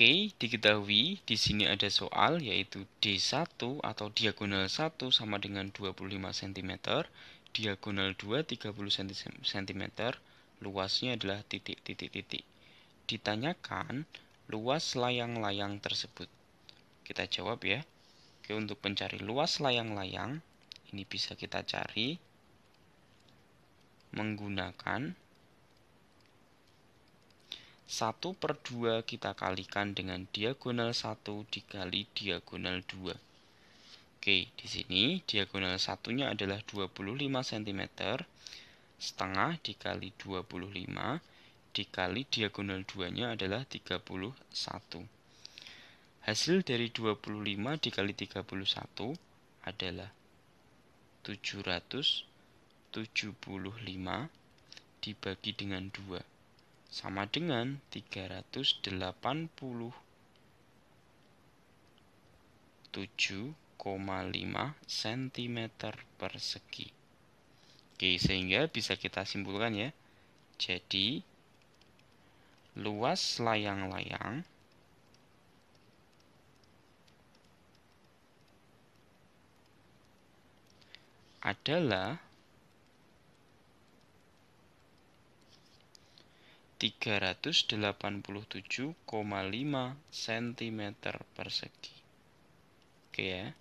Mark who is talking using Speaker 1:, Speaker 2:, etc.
Speaker 1: Oke, diketahui di sini ada soal yaitu D1 atau diagonal 1 sama dengan 25 cm, diagonal 2 30 cm, luasnya adalah titik-titik-titik. Ditanyakan luas layang-layang tersebut. Kita jawab ya. Oke, untuk mencari luas layang-layang, ini bisa kita cari menggunakan 1 per 2 kita kalikan dengan diagonal 1 dikali diagonal 2. Oke, di sini diagonal satunya adalah 25 cm, setengah dikali 25, dikali diagonal 2-nya adalah 31. Hasil dari 25 dikali 31 adalah 775 dibagi dengan 2 sama dengan 387,5 cm persegi. Oke, sehingga bisa kita simpulkan ya. Jadi, luas layang-layang adalah 387,5 cm persegi. Oke ya.